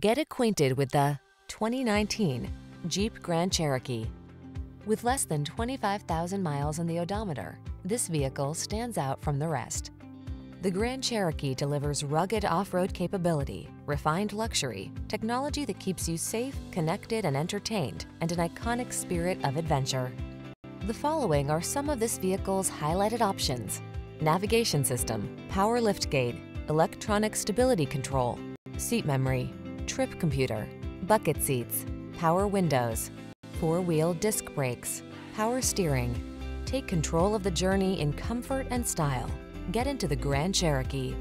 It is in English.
Get acquainted with the 2019 Jeep Grand Cherokee. With less than 25,000 miles on the odometer, this vehicle stands out from the rest. The Grand Cherokee delivers rugged off-road capability, refined luxury, technology that keeps you safe, connected, and entertained, and an iconic spirit of adventure. The following are some of this vehicle's highlighted options. Navigation system, power liftgate, electronic stability control, seat memory, trip computer, bucket seats, power windows, four-wheel disc brakes, power steering. Take control of the journey in comfort and style. Get into the Grand Cherokee.